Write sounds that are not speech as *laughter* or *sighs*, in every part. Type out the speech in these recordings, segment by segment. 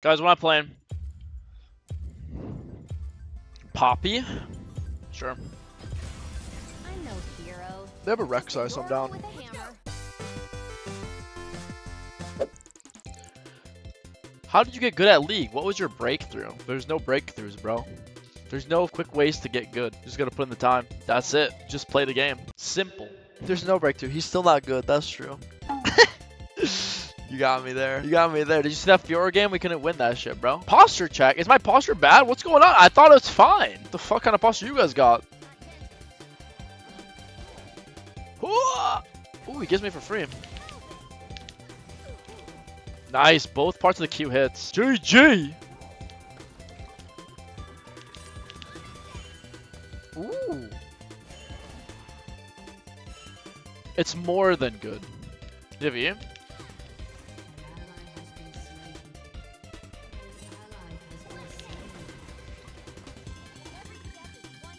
Guys, what am I playing? Poppy? Sure. I'm no hero. They have a Rek'Sai, so I'm down. With a hammer. How did you get good at League? What was your breakthrough? There's no breakthroughs, bro. There's no quick ways to get good. Just gotta put in the time. That's it. Just play the game. Simple. There's no breakthrough. He's still not good. That's true. *laughs* you got me there. You got me there. Did you see that Fiora game? We couldn't win that shit, bro. Posture check. Is my posture bad? What's going on? I thought it was fine. What the fuck kind of posture you guys got? Ooh, he gives me for free. Nice. Both parts of the Q hits. GG. Ooh. It's more than good. Do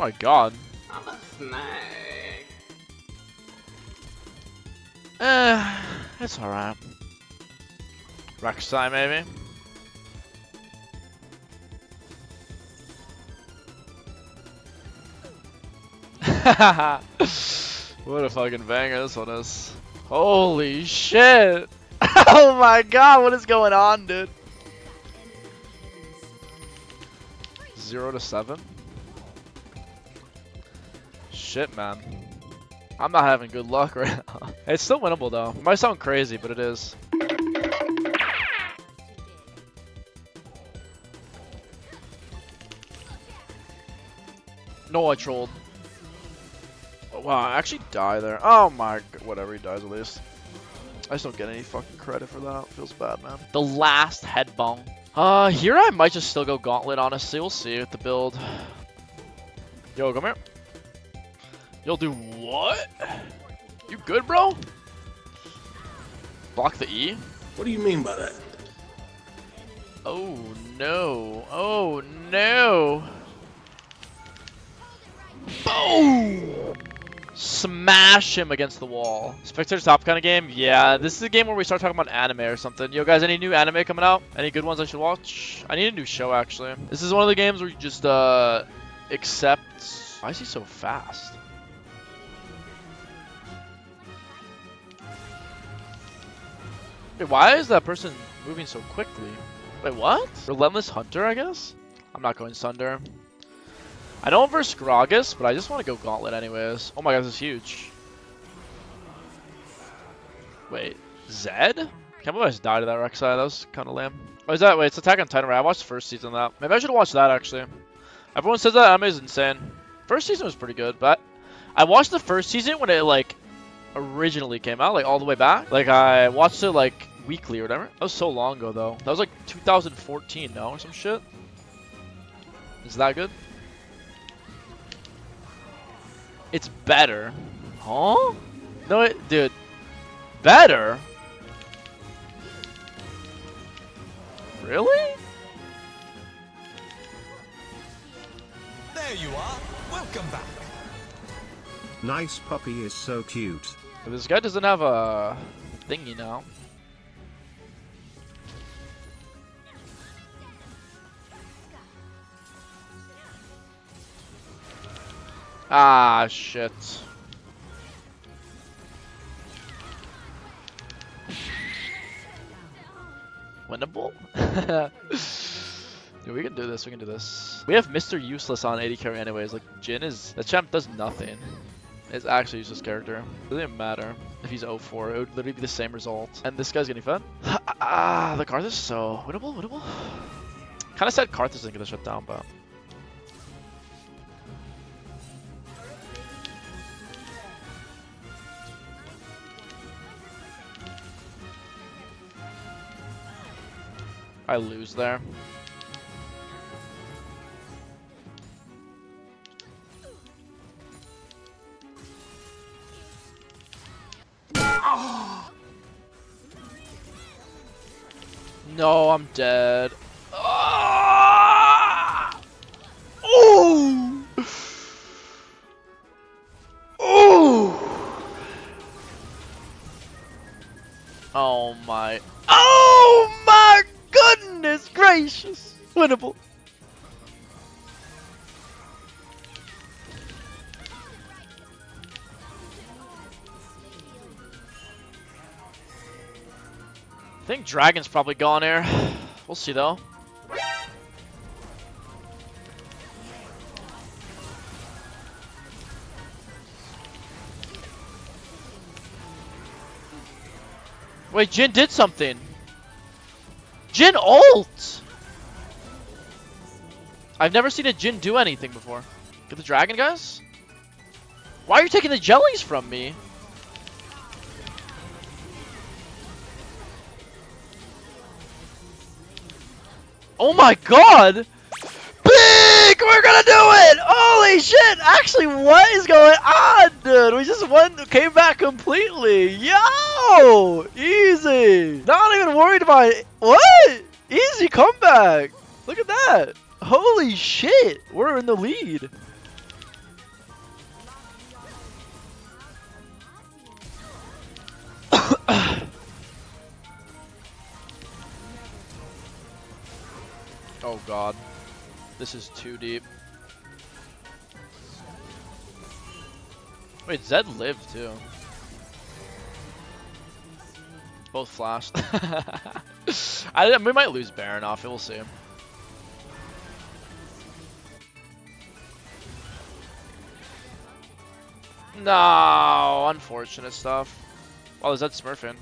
my god. I'm a snake. Eh, it's alright. Rek'Sai maybe? *laughs* what a fucking banger this one is. Holy shit! *laughs* oh my god, what is going on, dude? Zero to seven? Shit, man. I'm not having good luck *laughs* right now. It's still winnable though. It might sound crazy, but it is. No, I trolled. Oh, wow, I actually die there. Oh my, whatever, he dies at least. I just don't get any fucking credit for that. Feels bad, man. The last head bong. Uh, here I might just still go gauntlet, honestly. We'll see with the build. Yo, come here. You'll do what? You good, bro? Block the E? What do you mean by that? Oh no. Oh no. Boom! Smash him against the wall. Spectator top kind of game? Yeah, this is a game where we start talking about anime or something. Yo guys, any new anime coming out? Any good ones I should watch? I need a new show actually. This is one of the games where you just uh accept why is he so fast? Wait, why is that person moving so quickly? Wait, what? Relentless Hunter, I guess? I'm not going Sunder. I I'm versus Gragas, but I just want to go Gauntlet anyways. Oh my god, this is huge. Wait, Zed? Can't believe I just died to that Rek'Sai. That was kind of lame. Oh, is that? Wait, it's Attack on Titan, right? I watched the first season of that. Maybe I should watch that, actually. Everyone says that anime is insane. First season was pretty good, but I watched the first season when it, like, originally came out, like, all the way back. Like, I watched it, like, weekly or whatever. That was so long ago, though. That was, like, 2014, no? Or some shit? Is that good? It's better. Huh? No, it, dude. Better? Really? There you are. Welcome back. Nice puppy is so cute. This guy doesn't have a thingy now. Ah, shit. Winnable? *laughs* yeah, we can do this, we can do this. We have Mr. Useless on 80 carry anyways, like Jhin is, the champ does nothing. It's actually useless character. It doesn't matter if he's 0-4, it would literally be the same result. And this guy's getting fed? *sighs* ah, the Karthus is so winnable, winnable. Kinda said Karthus isn't gonna shut down, but... I lose there. No, I'm dead. Ah! Ooh! Ooh! Oh my. Oh my goodness gracious! Winnable. Think Dragon's probably gone here. We'll see though. Wait, Jhin did something. Jhin ult! I've never seen a Jhin do anything before. Get the dragon, guys? Why are you taking the jellies from me? Oh my god! Big! We're gonna do it! Holy shit! Actually, what is going on, dude? We just won, came back completely. Yo! Easy! Not even worried about it. What? Easy comeback! Look at that! Holy shit! We're in the lead. Oh god. This is too deep. Wait, Zed lived too. Both flashed. *laughs* I, we might lose Baron off we'll see. No, unfortunate stuff. Oh, is that Smurfing?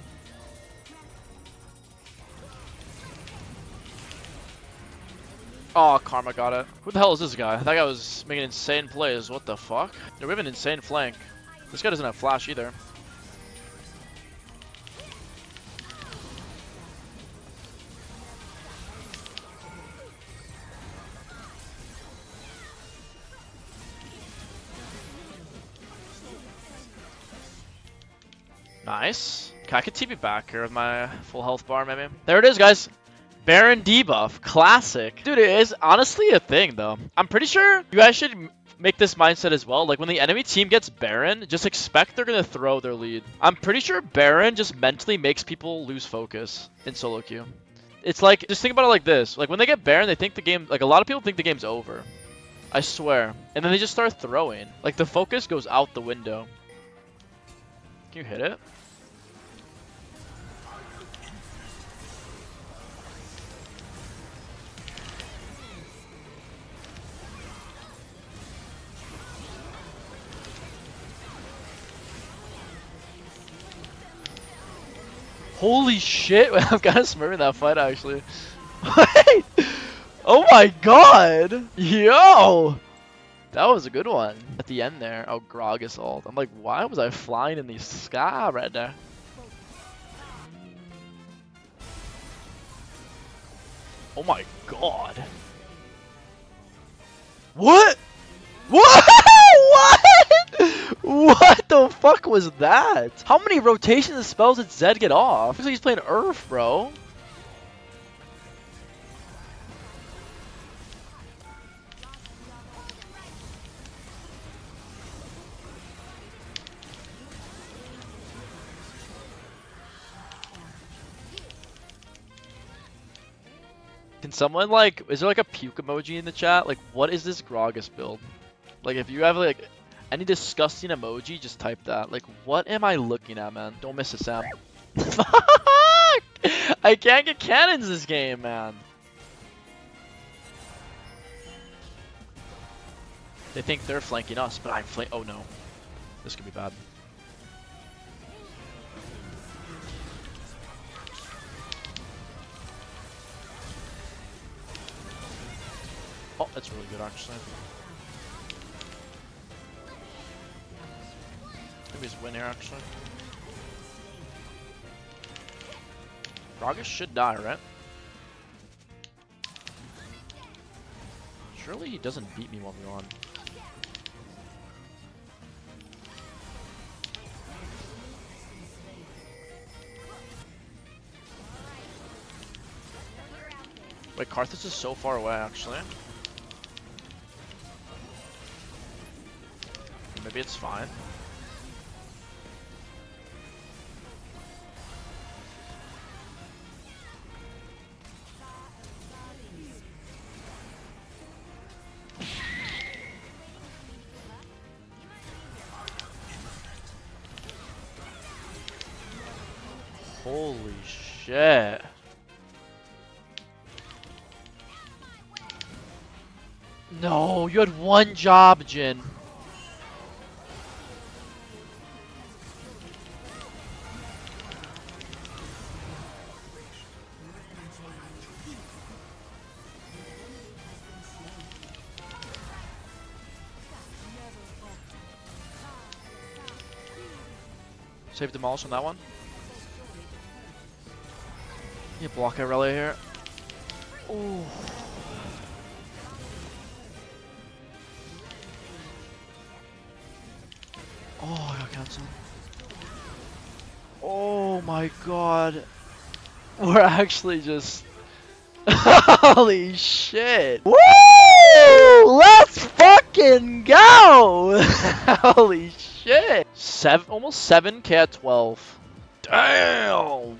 Oh, Karma got it. Who the hell is this guy? That guy was making insane plays. What the fuck? Yeah, we have an insane flank. This guy doesn't have flash either. Nice. Okay, I could TP back here with my full health bar, maybe. There it is, guys. Baron debuff, classic. Dude, it is honestly a thing though. I'm pretty sure you guys should make this mindset as well. Like when the enemy team gets Baron, just expect they're gonna throw their lead. I'm pretty sure Baron just mentally makes people lose focus in solo queue. It's like, just think about it like this. Like when they get Baron, they think the game, like a lot of people think the game's over. I swear. And then they just start throwing. Like the focus goes out the window. Can you hit it? Holy shit! *laughs* I'm kind of smurfing that fight actually. Oh my god! Yo! That was a good one. At the end there, oh Gragas ult. I'm like, why was I flying in the sky right there? Oh my god. What? what? *laughs* What the fuck was that? How many rotations of spells did Zed get off? Looks like he's playing URF, bro. Can someone like, is there like a puke emoji in the chat? Like, what is this Gragas build? Like, if you have like any disgusting emoji, just type that. Like, what am I looking at, man? Don't miss it, Sam. Fuck! *laughs* I can't get cannons this game, man. They think they're flanking us, but I'm flank. Oh no, this could be bad. Oh, that's really good, actually. Maybe just win here, actually. Gragas should die, right? Surely he doesn't beat me while 1v1. Wait, Karthus is so far away, actually. Maybe it's fine. Holy shit. No, you had one job, Jhin. Save demolish on that one. You block Irelia here. Ooh. Oh, I got cancelled. Oh my god. *laughs* We're actually just. *laughs* Holy shit. Woo! Let's fucking go! *laughs* Holy shit. Seven, almost 7k at 12. Damn.